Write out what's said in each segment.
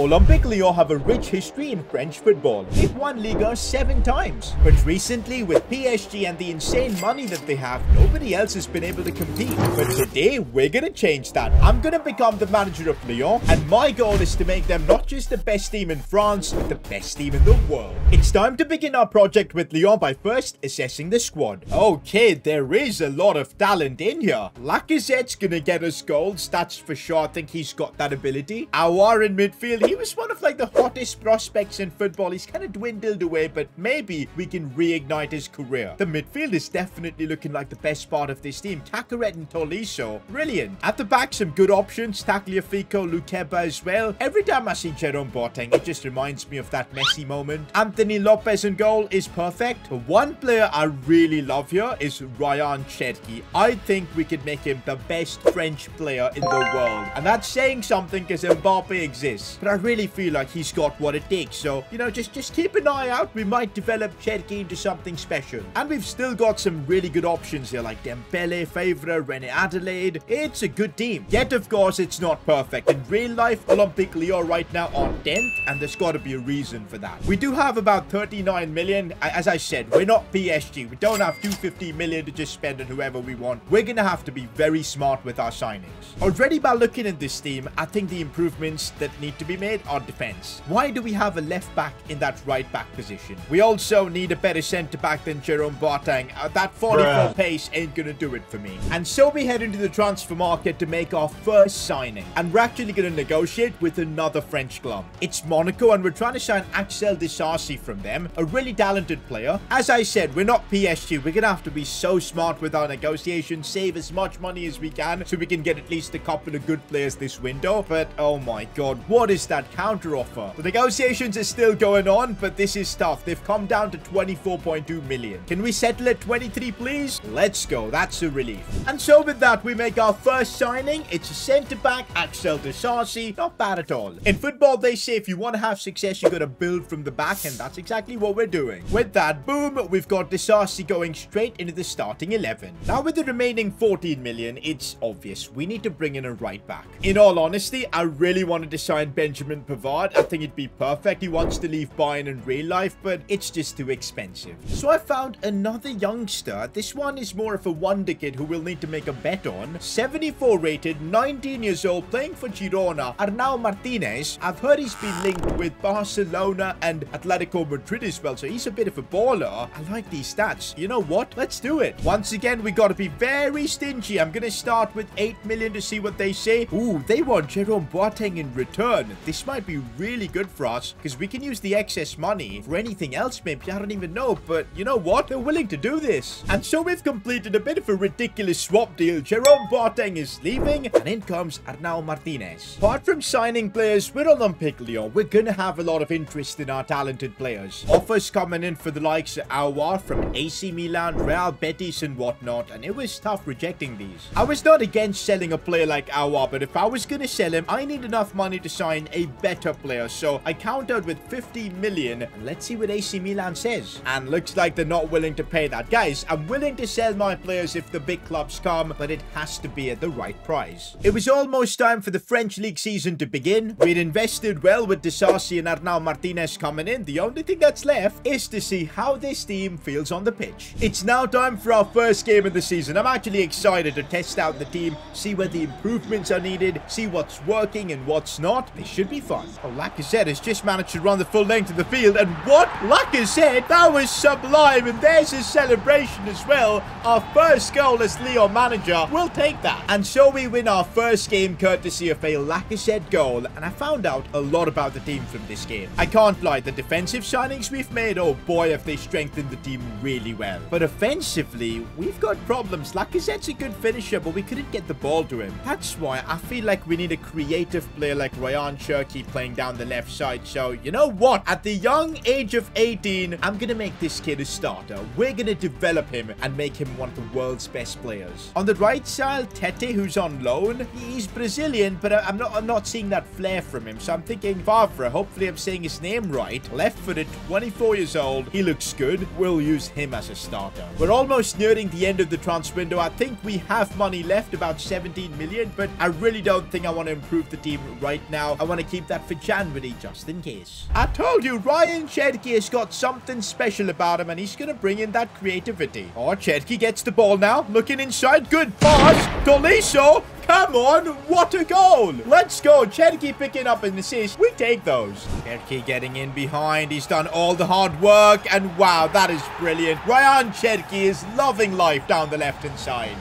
Olympique Lyon have a rich history in French football. They've won Liga seven times. But recently, with PSG and the insane money that they have, nobody else has been able to compete. But today, we're gonna change that. I'm gonna become the manager of Lyon, and my goal is to make them not just the best team in France, but the best team in the world. It's time to begin our project with Lyon by first assessing the squad. Okay, there is a lot of talent in here. Lacazette's gonna get us goals, that's for sure. I think he's got that ability. Aouar in midfield he was one of like the hottest prospects in football. He's kind of dwindled away, but maybe we can reignite his career. The midfield is definitely looking like the best part of this team. Caqueret and Tolisso, brilliant. At the back, some good options. Tagliafico, Lukeba as well. Every time I see Jerome Boateng, it just reminds me of that Messi moment. Anthony Lopes in goal is perfect. But one player I really love here is Ryan Cherki. I think we could make him the best French player in the world. And that's saying something because Mbappe exists. But I really feel like he's got what it takes. So, you know, just, just keep an eye out. We might develop Cherki into something special. And we've still got some really good options here, like Dembele, Faivre, Rene Adelaide. It's a good team. Yet, of course, it's not perfect. In real life, Olympique Lyon right now are 10th, and there's got to be a reason for that. We do have about 39 million. As I said, we're not PSG. We don't have 250 million to just spend on whoever we want. We're going to have to be very smart with our signings. Already by looking at this team, I think the improvements that need to be made our defense. Why do we have a left back in that right back position? We also need a better centre back than Jerome Boateng. Uh, that 44 Bruh. pace ain't gonna do it for me. And so we head into the transfer market to make our first signing. And we're actually gonna negotiate with another French club. It's Monaco and we're trying to sign Axel Disasi from them, a really talented player. As I said, we're not PSG. We're gonna have to be so smart with our negotiations, save as much money as we can so we can get at least a couple of good players this window. But oh my god, what is that counter offer. The negotiations are still going on, but this is tough. They've come down to 24.2 million. Can we settle at 23, please? Let's go. That's a relief. And so with that, we make our first signing. It's a centre-back, Axel Disasi. Not bad at all. In football, they say if you want to have success, you've got to build from the back, and that's exactly what we're doing. With that, boom, we've got Disasi going straight into the starting 11. Now, with the remaining 14 million, it's obvious. We need to bring in a right back. In all honesty, I really wanted to sign Benjamin Pavard. I think it'd be perfect. He wants to leave Bayern in real life, but it's just too expensive. So I found another youngster. This one is more of a wonder kid who we'll need to make a bet on. 74 rated, 19 years old, playing for Girona. Arnau Martinez. I've heard he's been linked with Barcelona and Atletico Madrid as well, so he's a bit of a baller. I like these stats. You know what? Let's do it. Once again, we got to be very stingy. I'm going to start with 8 million to see what they say. Ooh, they want Jerome Boateng in return. This might be really good for us because we can use the excess money for anything else maybe. I don't even know. But you know what? They're willing to do this. And so we've completed a bit of a ridiculous swap deal. Jerome Boateng is leaving and in comes Arnau Martinez. Apart from signing players we're with Olympique Lyon, we're going to have a lot of interest in our talented players. Offers coming in for the likes of Aouar from AC Milan, Real Betis and whatnot. And it was tough rejecting these. I was not against selling a player like Aouar, but if I was going to sell him, I need enough money to sign a better player. So I countered with 50 million. Let's see what AC Milan says. And looks like they're not willing to pay that. Guys, I'm willing to sell my players if the big clubs come, but it has to be at the right price. It was almost time for the French league season to begin. We'd invested well with Disasi and Arnau Martinez coming in. The only thing that's left is to see how this team feels on the pitch. It's now time for our first game of the season. I'm actually excited to test out the team, see where the improvements are needed, see what's working and what's not. This should be fun. Oh, Lacazette has just managed to run the full length of the field. And what Lacazette, that was sublime. And there's his celebration as well. Our first goal as Lyon manager. We'll take that. And so we win our first game courtesy of a Lacazette goal. And I found out a lot about the team from this game. I can't lie, the defensive signings we've made, oh boy, have they strengthened the team really well. But offensively, we've got problems. Lacazette's a good finisher, but we couldn't get the ball to him. That's why I feel like we need a creative player like Rayan Cherki playing down the left side. So, you know what? At the young age of 18, I'm to make this kid a starter. We're to develop him and make him one of the world's best players. On the right side, Tete, who's on loan. He's Brazilian, but I'm not I'm not seeing that flair from him. So I'm thinking Faivre. Hopefully I'm saying his name right. Left-footed, 24 years old. He looks good. We'll use him as a starter. We're almost nearing the end of the transfer window. I think we have money left, about 17 million, but I really don't think I want to improve the team right now. I want to keep that for January just in case. I told you, Ryan Cherki has got something special about him and he's going to bring in that creativity. Oh, Cherki gets the ball now. Looking inside. Good pass. Tolisso Come on, what a goal! Let's go. Cherki picking up an assist. We take those. Cherki getting in behind. He's done all the hard work. And wow, that is brilliant. Ryan Cherki is loving life down the left-hand side.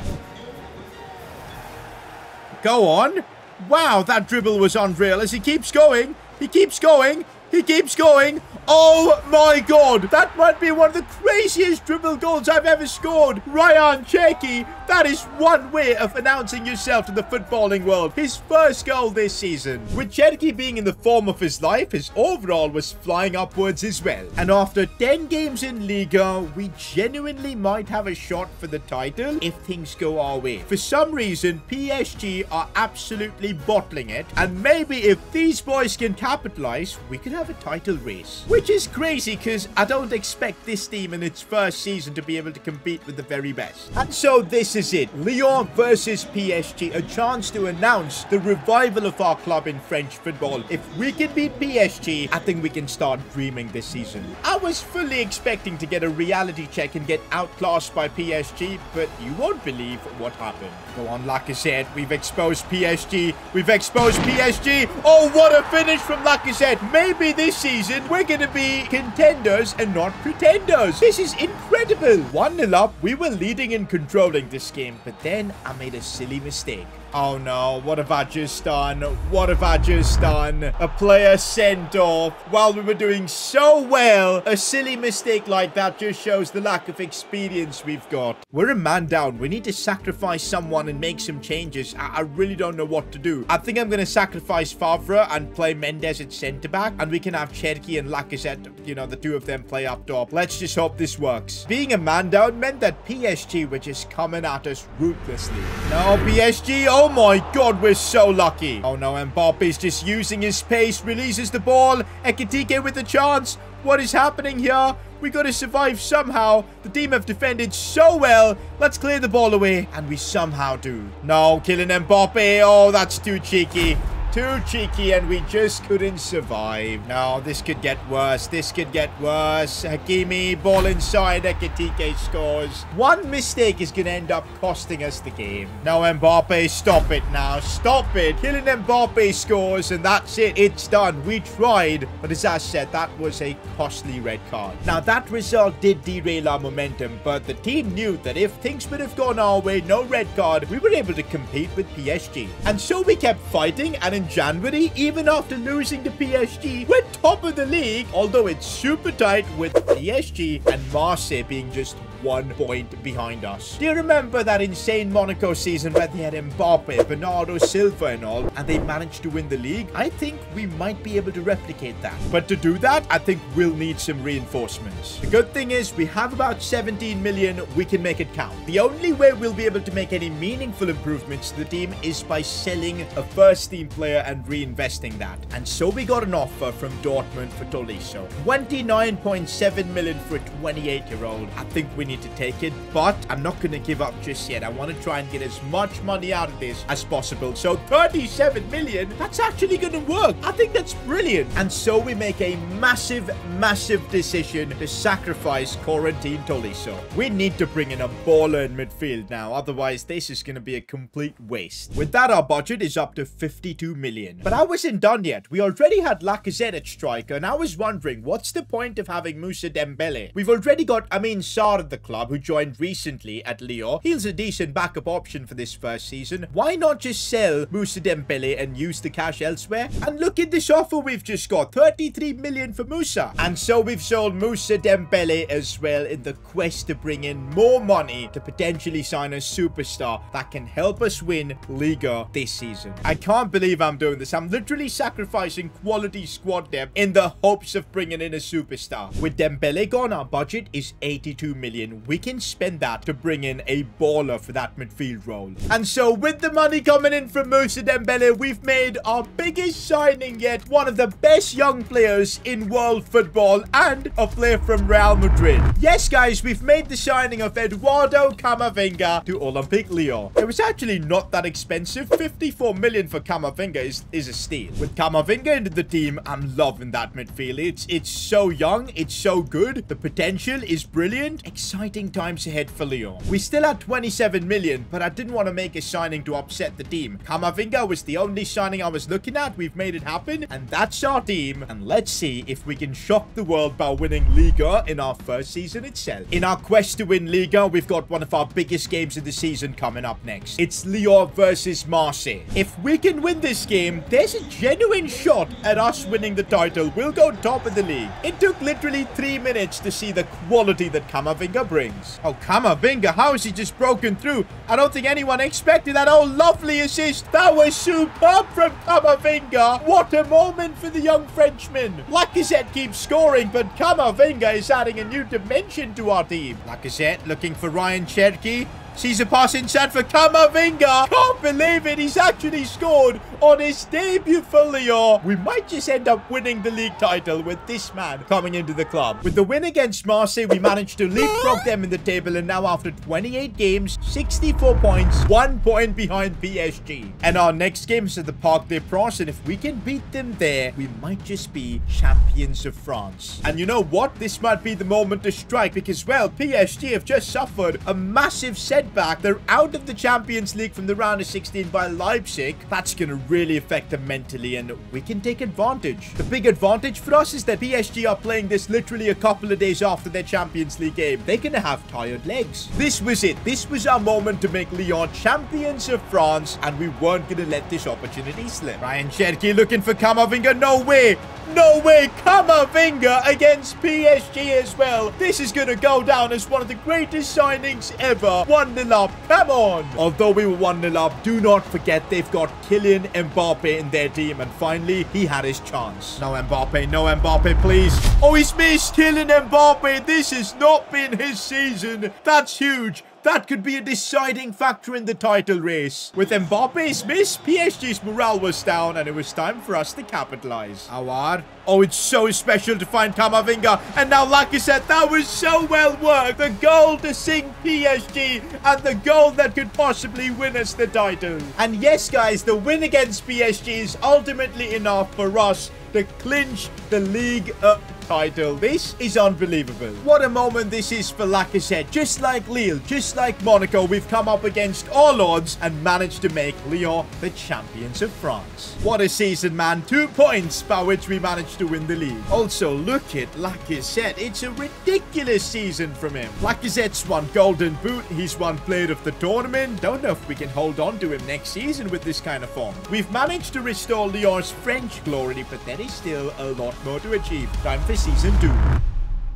Go on. Wow, that dribble was unreal as he keeps going. He keeps going. He keeps going. Oh my god. That might be one of the craziest dribble goals I've ever scored. Ryan Cherki that is one way of announcing yourself to the footballing world. His first goal this season. With Cherki being in the form of his life, his overall was flying upwards as well. And after 10 games in Liga, we genuinely might have a shot for the title if things go our way. For some reason, PSG are absolutely bottling it. And maybe if these boys can capitalize, we could have a title race. Which is crazy because I don't expect this team in its first season to be able to compete with the very best. And so this is it. Lyon versus PSG. A chance to announce the revival of our club in French football. If we can beat PSG, I think we can start dreaming this season. I was fully expecting to get a reality check and get outclassed by PSG, but you won't believe what happened. Go on, Lacazette. We've exposed PSG. We've exposed PSG. Oh, what a finish from Lacazette. Maybe this season we're going to be contenders and not pretenders. This is incredible. 1-0 up. We were leading and controlling this game, but then I made a silly mistake. Oh no, what have I just done? What have I just done? A player sent off while we were doing so well. A silly mistake like that just shows the lack of experience we've got. We're a man down. We need to sacrifice someone and make some changes. I, I really don't know what to do. I think I'm going to sacrifice Faivre and play Mendes at centre-back. And we can have Cherki and Lacazette, you know, the two of them play up top. Let's just hope this works. Being a man down meant that PSG were just coming at us ruthlessly. No, PSG, oh Oh my god, we're so lucky. Oh no, Mbappe's just using his pace, releases the ball. Ekitike with the chance. What is happening here? We got to survive somehow. The team have defended so well. Let's clear the ball away. And we somehow do. No, Kylian Mbappe. Oh, that's too cheeky. Too cheeky and we just couldn't survive. Now this could get worse. This could get worse. Hakimi, ball inside. Ekitike scores. One mistake is going to end up costing us the game. Now Mbappe, stop it now. Stop it. Kylian Mbappe scores and that's it. It's done. We tried. But as I said, that was a costly red card. Now that result did derail our momentum, but the team knew that if things would have gone our way, no red card, we were able to compete with PSG. And so we kept fighting and in January, even after losing to PSG, we're top of the league, although it's super tight with PSG and Marseille being just one point behind us. Do you remember that insane Monaco season where they had Mbappe, Bernardo Silva and all, and they managed to win the league? I think we might be able to replicate that. But to do that, I think we'll need some reinforcements. The good thing is we have about 17 million, we can make it count. The only way we'll be able to make any meaningful improvements to the team is by selling a first team player and reinvesting that. And so we got an offer from Dortmund for Tolisso. 29.7 million for a 28 year old. I think we need to take it, but I'm not going to give up just yet. I want to try and get as much money out of this as possible. So 37 million, that's actually going to work. I think that's brilliant. And so we make a massive, massive decision to sacrifice Corentin Tolisso. We need to bring in a baller in midfield now. Otherwise, this is going to be a complete waste. With that, our budget is up to 52 million. But I wasn't done yet. We already had Lacazette at striker, and I was wondering, what's the point of having Moussa Dembele? We've already got Amin Sarr at the club, who joined recently at Lyon. He's a decent backup option for this first season. Why not just sell Moussa Dembele and use the cash elsewhere? And look at this offer we've just got. 33 million for Moussa. And so we've sold Moussa Dembele as well in the quest to bring in more money to potentially sign a superstar that can help us win Liga this season. I can't believe I'm doing this. I'm literally sacrificing quality squad depth in the hopes of bringing in a superstar. With Dembele gone, our budget is 82 million in, we can spend that to bring in a baller for that midfield role. And so with the money coming in from Moussa Dembele, we've made our biggest signing yet. One of the best young players in world football and a player from Real Madrid. Yes, guys, we've made the signing of Eduardo Camavinga to Olympique Lyon. It was actually not that expensive. 54 million for Camavinga is, is a steal. With Camavinga into the team, I'm loving that midfield. It's, it's so young. It's so good. The potential is brilliant. Exciting times ahead for Lyon. We still had 27 million, but I didn't want to make a signing to upset the team. Camavinga was the only signing I was looking at. We've made it happen, and that's our team. And let's see if we can shock the world by winning Liga in our first season itself. In our quest to win Liga, we've got one of our biggest games of the season coming up next. It's Lyon versus Marseille. If we can win this game, there's a genuine shot at us winning the title. We'll go top of the league. It took literally three minutes to see the quality that Camavinga brings. Oh, Camavinga, how has he just broken through? I don't think anyone expected that. Oh, lovely assist. That was superb from Camavinga. What a moment for the young Frenchman. Lacazette keeps scoring, but Camavinga is adding a new dimension to our team. Lacazette looking for Ryan Cherki. Sees a pass inside for Camavinga. Can't believe it. He's actually scored on his debut for Lyon. We might just end up winning the league title with this man coming into the club. With the win against Marseille, we managed to leapfrog them in the table. And now after 28 games, 64 points, one point behind PSG. And our next game is at the Parc des Princes. And if we can beat them there, we might just be champions of France. And you know what? This might be the moment to strike because, well, PSG have just suffered a massive setback back. They're out of the Champions League from the round of 16 by Leipzig. That's going to really affect them mentally, and we can take advantage. The big advantage for us is that PSG are playing this literally a couple of days after their Champions League game. They're going to have tired legs. This was it. This was our moment to make Lyon champions of France, and we weren't going to let this opportunity slip. Ryan Cherki looking for Camavinga. No way. No way, Camavinga against PSG as well. This is going to go down as one of the greatest signings ever. 1-0 up, come on. Although we were 1-0 up, do not forget they've got Kylian Mbappe in their team. And finally, he had his chance. No Mbappe, no Mbappe, please. Oh, he's missed Kylian Mbappe. This has not been his season. That's huge. That could be a deciding factor in the title race. With Mbappe's miss, PSG's morale was down and it was time for us to capitalize. Aouar. Oh, it's so special to find Camavinga. And now Lacazette, that was so well worked. The goal to sink PSG and the goal that could possibly win us the title. And yes, guys, the win against PSG is ultimately enough for us to clinch the league up title. This is unbelievable. What a moment this is for Lacazette. Just like Lille, just like Monaco, we've come up against all odds and managed to make Lyon the champions of France. What a season, man. Two points by which we managed to win the league. Also, look at Lacazette. It's a ridiculous season from him. Lacazette's won Golden Boot. He's won Player of the Tournament. Don't know if we can hold on to him next season with this kind of form. We've managed to restore Lyon's French glory, but there is still a lot more to achieve. Time for Season 2.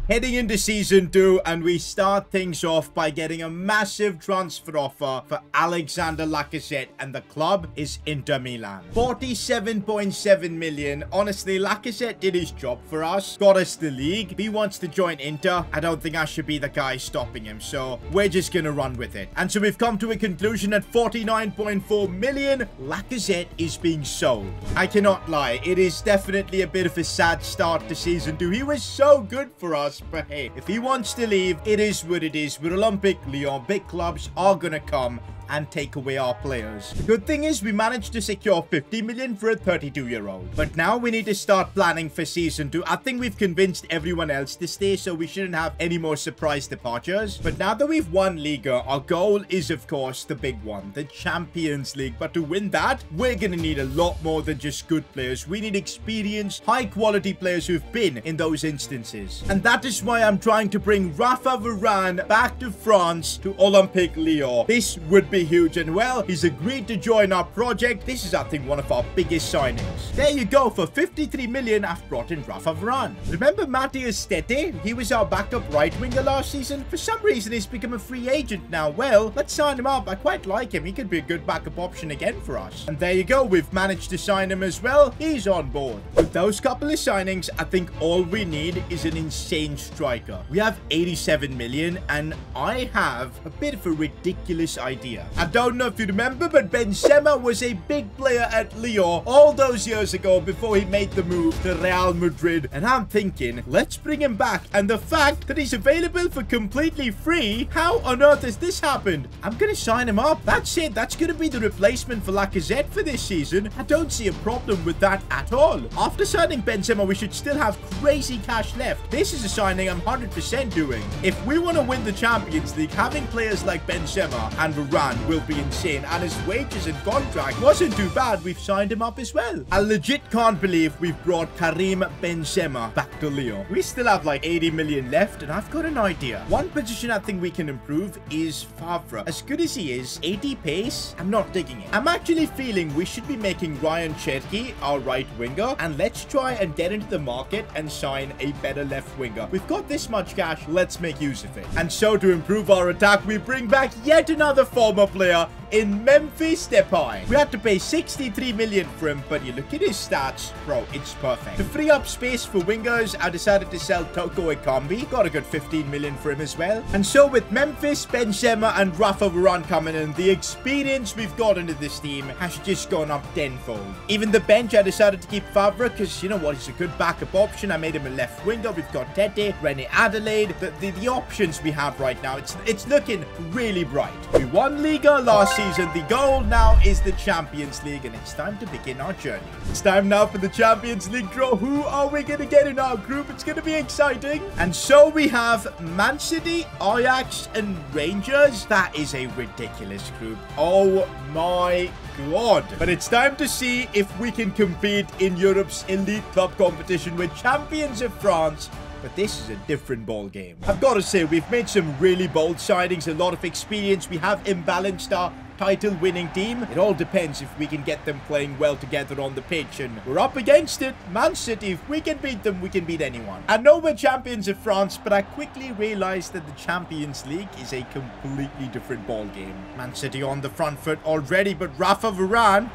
Heading into Season 2, and we start things off by getting a massive transfer offer for Alexander Lacazette, and the club is Inter Milan. 47.7 million. Honestly, Lacazette did his job for us, got us the league. He wants to join Inter, I don't think I should be the guy stopping him, so we're just gonna run with it. And so we've come to a conclusion at 49.4 million. Lacazette is being sold. I cannot lie, it is definitely a bit of a sad start to Season 2. He was so good for us but hey, if he wants to leave, it is what it is. With Olympique Lyon, big clubs are gonna come and take away our players. Good thing is we managed to secure 50 million for a 32 year old. But now we need to start planning for season 2. I think we've convinced everyone else to stay so we shouldn't have any more surprise departures. But now that we've won Liga, our goal is of course the big one, the Champions League. But to win that, we're gonna need a lot more than just good players. We need experienced, high quality players who've been in those instances. And that is why I'm trying to bring Rafa Varane back to France to Olympique Lyon. This would be huge. And well, he's agreed to join our project. This is, I think, one of our biggest signings. There you go. For 53 million, I've brought in Rafa Varane. Remember Matthias Tete? He was our backup right winger last season. For some reason, he's become a free agent now. Well, let's sign him up. I quite like him. He could be a good backup option again for us. And there you go. We've managed to sign him as well. He's on board. With those couple of signings, I think all we need is an insane striker. We have 87 million and I have a bit of a ridiculous idea. I don't know if you remember, but Benzema was a big player at Lyon all those years ago before he made the move to Real Madrid. And I'm thinking, let's bring him back. And the fact that he's available for completely free, how on earth has this happened? I'm going to sign him up. That's it. That's going to be the replacement for Lacazette for this season. I don't see a problem with that at all. After signing Benzema, we should still have crazy cash left. This is a signing I'm 100% doing. If we want to win the Champions League, having players like Benzema and Varane will be insane. And his wages and contract wasn't too bad. We've signed him up as well. I legit can't believe we've brought Karim Benzema back to Lyon. We still have like 80 million left, and I've got an idea. One position I think we can improve is Faivre. As good as he is, 80 pace, I'm not digging it. I'm actually feeling we should be making Ryan Cherki our right winger, and let's try and get into the market and sign a better left winger. We've got this much cash, let's make use of it. And so to improve our attack, we bring back yet another former player in Memphis Depay. We had to pay 63 million for him, but you look at his stats, bro, it's perfect. To free up space for wingers, I decided to sell Toko Ekambi. Got a good 15 million for him as well. And so with Memphis, Benzema, and Rafa Varane coming in, the experience we've got into this team has just gone up tenfold. Even the bench, I decided to keep Faivre because, you know what, he's a good backup option. I made him a left winger. We've got Tete, Reine-Adélaïde. The, the, the options we have right now, it's, it's looking really bright. We won Liga last season season. The goal now is the Champions League, and it's time to begin our journey. It's time now for the Champions League draw. Who are we going to get in our group? It's going to be exciting. And so we have Man City, Ajax, and Rangers. That is a ridiculous group. Oh my god. But it's time to see if we can compete in Europe's elite club competition with champions of France but this is a different ball game. I've got to say, we've made some really bold signings, a lot of experience. We have imbalanced our title-winning team. It all depends if we can get them playing well together on the pitch, and we're up against it. Man City, if we can beat them, we can beat anyone. I know we're champions of France, but I quickly realized that the Champions League is a completely different ball game. Man City on the front foot already, but Rafa Varane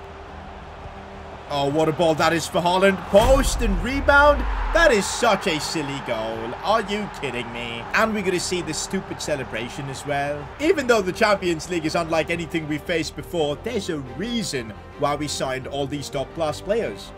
Oh, what a ball that is for Haaland. Post and rebound. That is such a silly goal. Are you kidding me? And we're going to see the stupid celebration as well. Even though the Champions League is unlike anything we've faced before, there's a reason why we signed all these top-class players.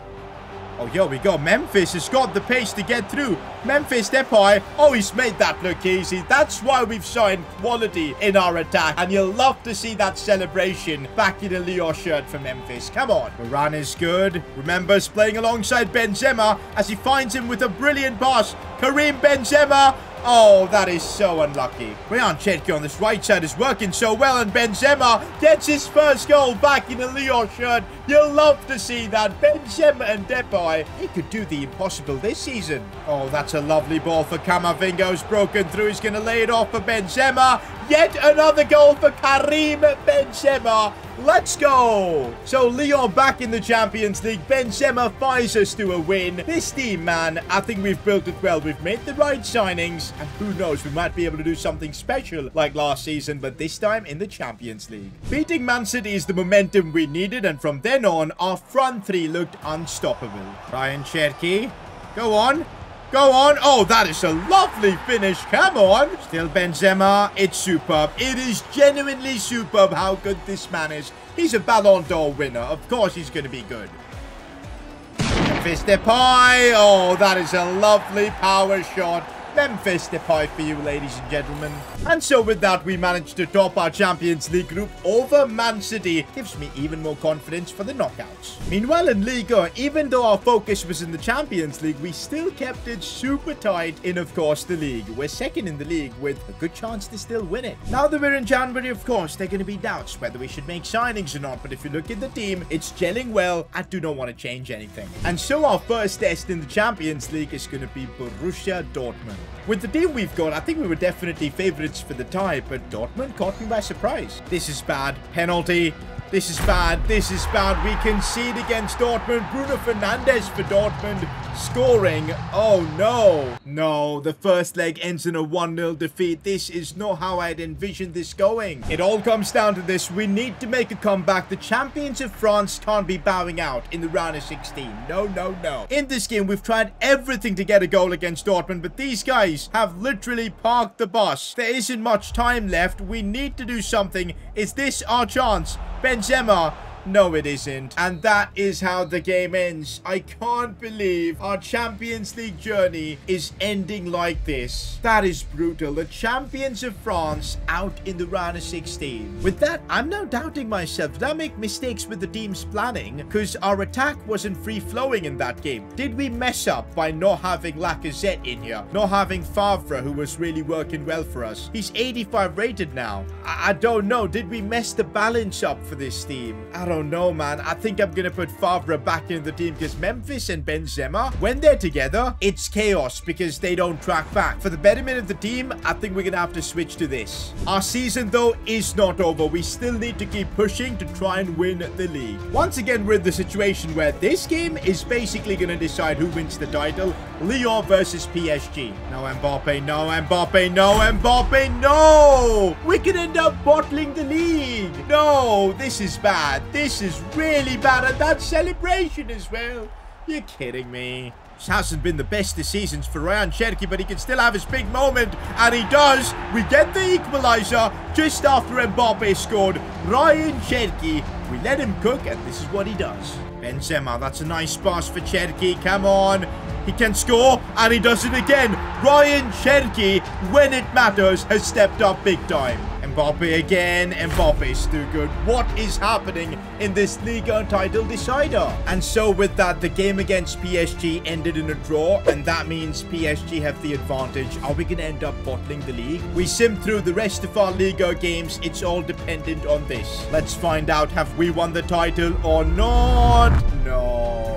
Oh, here we go. Memphis has got the pace to get through. Memphis Depay. Oh, he's made that look easy. That's why we've signed quality in our attack. And you'll love to see that celebration back in a Lyon shirt for Memphis. Come on. Varane is good. Remembers playing alongside Benzema as he finds him with a brilliant pass. Karim Benzema Oh, that is so unlucky. Ryan Cherki on this right side is working so well, and Benzema gets his first goal back in a Lyon shirt. You'll love to see that. Benzema and Depay, he could do the impossible this season. Oh, that's a lovely ball for Camavinga's broken through. He's going to lay it off for Benzema. Yet another goal for Karim Benzema. Let's go! So Lyon back in the Champions League. Benzema fires us to a win. This team, man, I think we've built it well. We've made the right signings. And who knows, we might be able to do something special like last season, but this time in the Champions League. Beating Man City is the momentum we needed, and from then on, our front three looked unstoppable. Ryan Cherki, go on. Go on. Oh, that is a lovely finish. Come on. Still Benzema. It's superb. It is genuinely superb how good this man is. He's a Ballon d'Or winner. Of course he's going to be good. Memphis Depay. Oh, that is a lovely power shot. Memphis Depay for you, ladies and gentlemen. And so with that, we managed to top our Champions League group over Man City. Gives me even more confidence for the knockouts. Meanwhile, in Liga, even though our focus was in the Champions League, we still kept it super tight in, of course, the league. We're second in the league with a good chance to still win it. Now that we're in January, of course, there are going to be doubts whether we should make signings or not. But if you look at the team, it's gelling well. I do not want to change anything. And so our first test in the Champions League is going to be Borussia Dortmund. With the team we've got, I think we were definitely favourites for the tie, but Dortmund caught me by surprise. This is bad. Penalty. This is bad. This is bad. We concede against Dortmund. Bruno Fernandes for Dortmund scoring. Oh, no. No, the first leg ends in a 1-0 defeat. This is not how I'd envisioned this going. It all comes down to this. We need to make a comeback. The champions of France can't be bowing out in the round of 16. No, no, no. In this game, we've tried everything to get a goal against Dortmund, but these guys have literally parked the bus. There isn't much time left. We need to do something. Is this our chance? Benzema no, it isn't. And that is how the game ends. I can't believe our Champions League journey is ending like this. That is brutal. The champions of France out in the round of 16. With that, I'm now doubting myself. Did I make mistakes with the team's planning? Because our attack wasn't free-flowing in that game. Did we mess up by not having Lacazette in here? Not having Faivre, who was really working well for us? He's 85 rated now. I, I don't know. Did we mess the balance up for this team? I don't know, man. I think I'm going to put Faivre back in the team because Memphis and Benzema, when they're together, it's chaos because they don't track back. For the betterment of the team, I think we're going to have to switch to this. Our season, though, is not over. We still need to keep pushing to try and win the league. Once again, we're in the situation where this game is basically going to decide who wins the title. Lyon versus PSG. No Mbappe, no Mbappe, no Mbappe, no! We could end up bottling the league. No, this is bad. This is really bad. at that celebration as well. You're kidding me. This hasn't been the best of seasons for Ryan Cherki, but he can still have his big moment. And he does. We get the equaliser just after Mbappe scored. Ryan Cherki, we let him cook, and this is what he does. Benzema, that's a nice pass for Cherki. Come on. He can score, and he does it again. Ryan Cherki, when it matters, has stepped up big time. Mbappe again. Mbappe's too good. What is happening in this Liga title decider? And so with that, the game against PSG ended in a draw, and that means PSG have the advantage. Are we going to end up bottling the league? We sim through the rest of our Liga games. It's all dependent on this. Let's find out, have we won the title or not? No.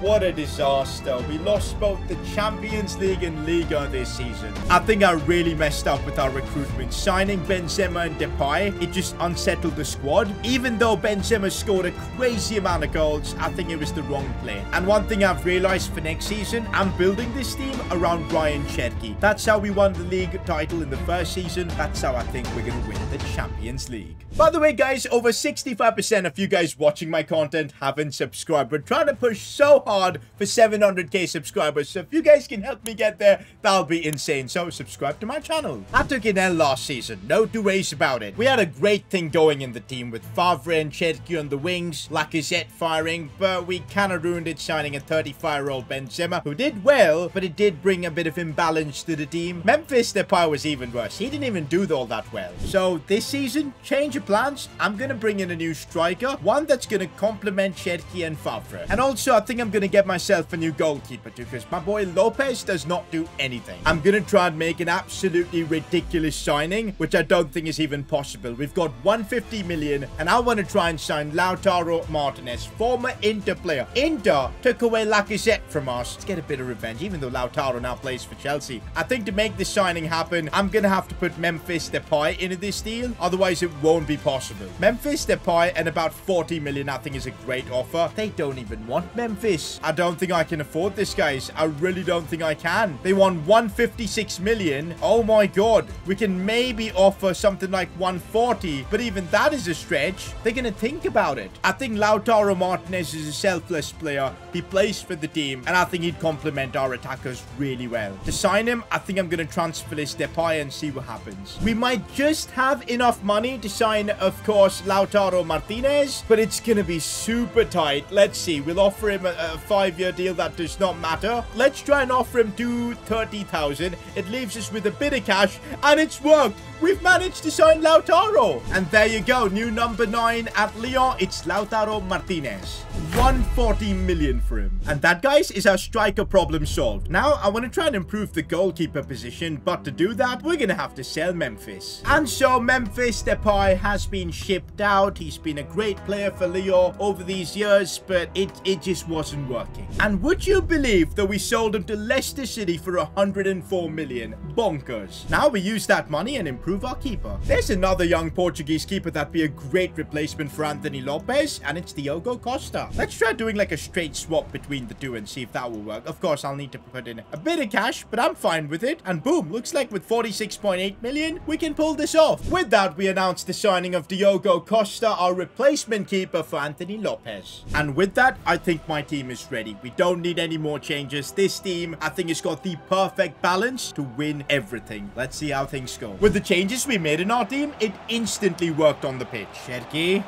What a disaster. We lost both the Champions League and Liga this season. I think I really messed up with our recruitment. Signing Benzema and Depay, it just unsettled the squad. Even though Benzema scored a crazy amount of goals, I think it was the wrong play. And one thing I've realized for next season, I'm building this team around Ryan Cherki. That's how we won the league title in the first season. That's how I think we're going to win the Champions League. By the way, guys, over 65% of you guys watching my content haven't subscribed. We're trying to push so hard for 700k subscribers. So if you guys can help me get there, that'll be insane. So subscribe to my channel. I took an L last season. No two ways about it. We had a great thing going in the team with Faivre and Cherki on the wings, Lacazette firing, but we kind of ruined it signing a 35-year-old Benzema, who did well, but it did bring a bit of imbalance to the team. Memphis Depay was even worse. He didn't even do all that well. So this season, change of plans. I'm going to bring in a new striker, one that's going to complement Cherki and Faivre. And also, I think I'm going to get myself a new goalkeeper because my boy Lopes does not do anything. I'm to try and make an absolutely ridiculous signing, which I don't think is even possible. We've got 150 million, and I want to try and sign Lautaro Martinez, former Inter player. Inter took away Lacazette from us. Let's get a bit of revenge, even though Lautaro now plays for Chelsea. I think to make this signing happen, I'm to have to put Memphis Depay into this deal. Otherwise, it won't be possible. Memphis Depay and about 40 million, I think, is a great offer. They don't even want Memphis. I don't think I can afford this, guys. I really don't think I can. They want 156 million. Oh my god. We can maybe offer something like 140, but even that is a stretch. They're to think about it. I think Lautaro Martinez is a selfless player. He plays for the team, and I think he'd complement our attackers really well. To sign him, I think I'm to transfer this Depay and see what happens. We might just have enough money to sign, of course, Lautaro Martinez, but it's to be super tight. Let's see. We'll offer him a, a five-year deal that does not matter. Let's try and offer him 230,000. It leaves us with a bit of cash, and it's worked. We've managed to sign Lautaro. And there you go. New number nine at Lyon. It's Lautaro Martinez. 140 million for him. And that, guys, is our striker problem solved. Now, I want to try and improve the goalkeeper position. But to do that, we're going to have to sell Memphis. And so Memphis Depay has been shipped out. He's been a great player for Lyon over these years. But it, it just wasn't working. And would you believe that we sold him to Leicester City for 104 million? Bonkers. Now we use that money and improve our keeper. There's another young Portuguese keeper that'd be a great replacement for Anthony Lopes, and it's Diogo Costa. Let's try doing like a straight swap between the two and see if that will work. Of course, I'll need to put in a bit of cash, but I'm fine with it. And boom, looks like with 46.8 million, we can pull this off. With that, we announced the signing of Diogo Costa, our replacement keeper for Anthony Lopes. And with that, I think my team is ready. We don't need any more changes. This team, I think, it's got the perfect balance to win everything. Let's see how things go. With the changes we made in our team, it instantly worked on the pitch. Cherki,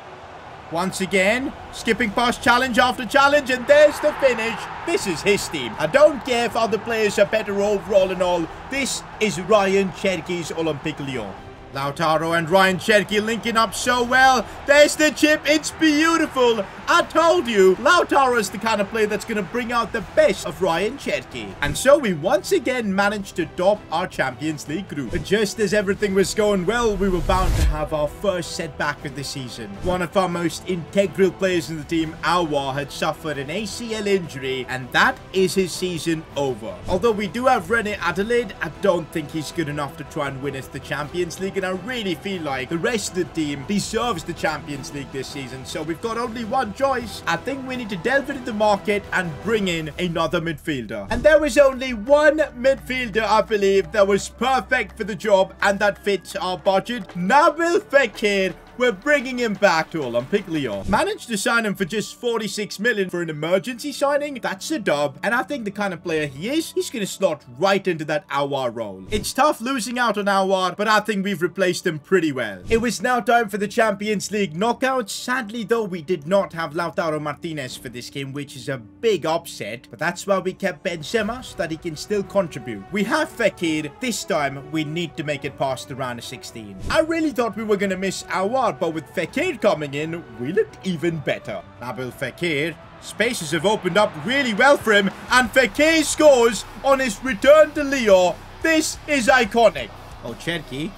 once again, skipping past challenge after challenge, and there's the finish. This is his team. I don't care if other players are better overall and all. This is Ryan Cherki's Olympique Lyon. Lautaro and Ryan Cherki linking up so well. There's the chip. It's beautiful. I told you, Lautaro is the kind of player that's going to bring out the best of Ryan Cherki. And so we once again managed to top our Champions League group. But just as everything was going well, we were bound to have our first setback of the season. One of our most integral players in the team, Aouar, had suffered an ACL injury, and that is his season over. Although we do have Reine-Adélaïde, I don't think he's good enough to try and win us the Champions League, and I really feel like the rest of the team deserves the Champions League this season. So we've got only one choice. I think we need to delve into the market and bring in another midfielder. And there was only one midfielder, I believe, that was perfect for the job and that fits our budget. Nabil Fekir we're bringing him back to Olympique Lyon. Managed to sign him for just 46 million for an emergency signing. That's a dub. And I think the kind of player he is, he's going to slot right into that Aouar role. It's tough losing out on Aouar, but I think we've replaced him pretty well. It was now time for the Champions League knockouts. Sadly, though, we did not have Lautaro Martinez for this game, which is a big upset. But that's why we kept Benzema, so that he can still contribute. We have Fekir. This time, we need to make it past the round of 16. I really thought we were going to miss Aouar but with Fekir coming in, we looked even better. Nabil Fekir, spaces have opened up really well for him, and Fekir scores on his return to Lyon. This is iconic. Oh, Cherki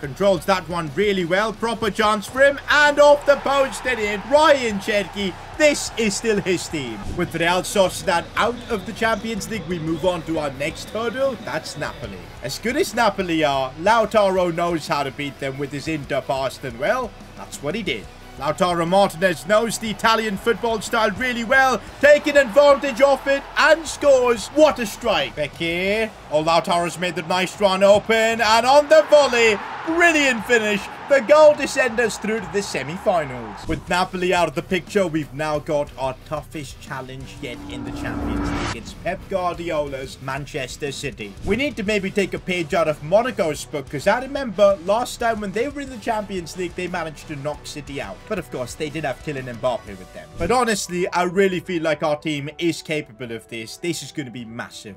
controls that one really well. Proper chance for him, and off the post and in. Ryan Cherki this is still his team. With Real Sociedad out of the Champions League, we move on to our next hurdle. That's Napoli. As good as Napoli are, Lautaro knows how to beat them with his Inter past and well, that's what he did. Lautaro Martinez knows the Italian football style really well, taking advantage of it and scores. What a strike. Fekir. Oh, Lautaro's made the nice run open and on the volley. Brilliant finish the goal to send us through to the semi-finals. With Napoli out of the picture, we've now got our toughest challenge yet in the Champions League. It's Pep Guardiola's Manchester City. We need to maybe take a page out of Monaco's book, because I remember last time when they were in the Champions League, they managed to knock City out. But of course, they did have Kylian Mbappe with them. But honestly, I really feel like our team is capable of this. This is going to be massive.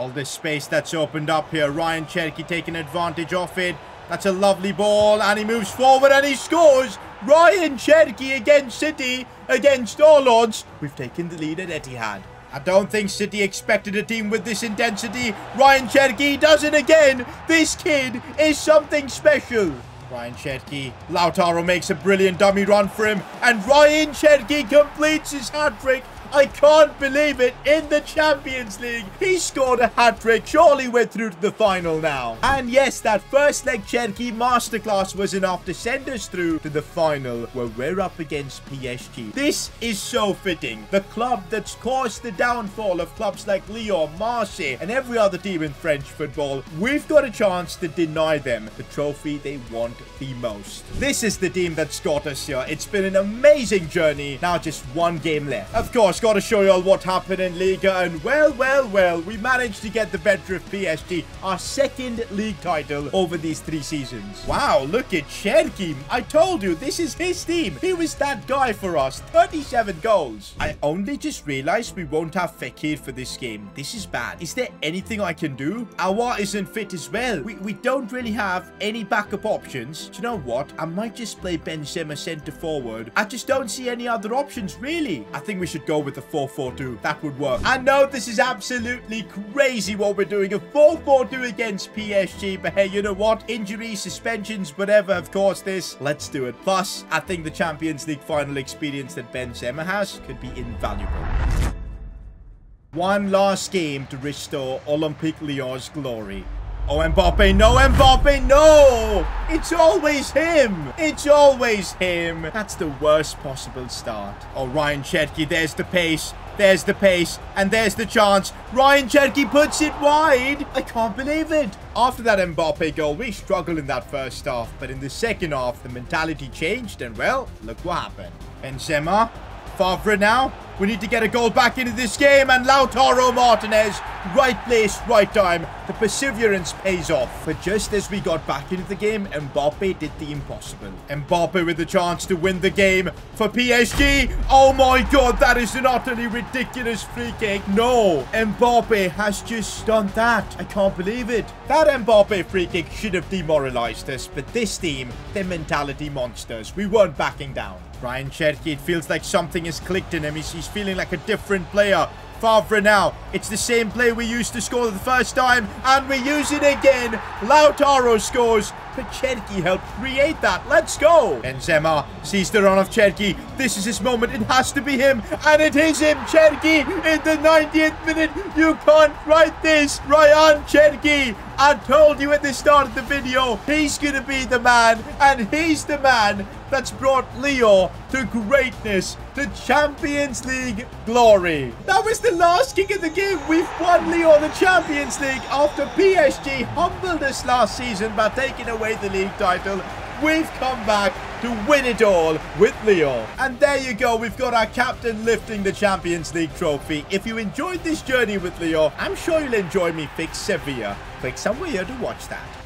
All this space that's opened up here. Ryan Cherki taking advantage of it. That's a lovely ball, and he moves forward and he scores. Ryan Cherki against City, against all odds. We've taken the lead at Etihad. I don't think City expected a team with this intensity. Ryan Cherki does it again. This kid is something special. Ryan Cherki. Lautaro makes a brilliant dummy run for him. And Ryan Cherki completes his hat-trick I can't believe it. In the Champions League, he scored a hat-trick. Surely we're through to the final now. And yes, that first leg Cherki masterclass was enough to send us through to the final where we're up against PSG. This is so fitting. The club that's caused the downfall of clubs like Lyon, Marseille, and every other team in French football, we've got a chance to deny them the trophy they want the most. This is the team that's got us here. It's been an amazing journey. Now just one game left. Of course, got to show you all what happened in Liga. And well, well, well, we managed to get the better of PSG, our second league title over these three seasons. Wow, look at Cherki. I told you, this is his team. He was that guy for us. 37 goals. I only just realized we won't have Fekir for this game. This is bad. Is there anything I can do? Aouar isn't fit as well. We, we don't really have any backup options. Do you know what? I might just play Benzema centre forward. I just don't see any other options, really. I think we should go with with the 4-4-2. That would work. I know this is absolutely crazy what we're doing. A 4-4-2 against PSG. But hey, you know what? Injuries, suspensions, whatever. Of course, this. Let's do it. Plus, I think the Champions League final experience that Benzema has could be invaluable. One last game to restore Olympique Lyon's glory. Oh, Mbappe, no, Mbappe, no! It's always him! It's always him! That's the worst possible start. Oh, Ryan Cherki, there's the pace. There's the pace. And there's the chance. Ryan Cherki puts it wide. I can't believe it. After that Mbappe goal, we struggled in that first half. But in the second half, the mentality changed. And, well, look what happened. Benzema Faivre now. We need to get a goal back into this game. And Lautaro Martinez, right place, right time. The perseverance pays off. But just as we got back into the game, Mbappe did the impossible. Mbappe with the chance to win the game for PSG. Oh my god, that is an utterly ridiculous free kick. No, Mbappe has just done that. I can't believe it. That Mbappe free kick should have demoralized us. But this team, they're mentality monsters. We weren't backing down. Ryan Cherki, it feels like something has clicked in him. He's, he's feeling like a different player. Faivre now. It's the same play we used to score the first time, and we use it again. Lautaro scores, but Cherki helped create that. Let's go. Benzema sees the run of Cherki. This is his moment. It has to be him, and it is him. Cherki in the 90th minute. You can't write this. Ryan Cherki. I told you at the start of the video, he's going to be the man, and he's the man that's brought Lyon to greatness, to Champions League glory. That was the last kick of the game. We've won Lyon the Champions League after PSG humbled us last season by taking away the league title. We've come back to win it all with Lyon. And there you go. We've got our captain lifting the Champions League trophy. If you enjoyed this journey with Lyon, I'm sure you'll enjoy me fix Sevilla. Click somewhere here to watch that.